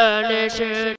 and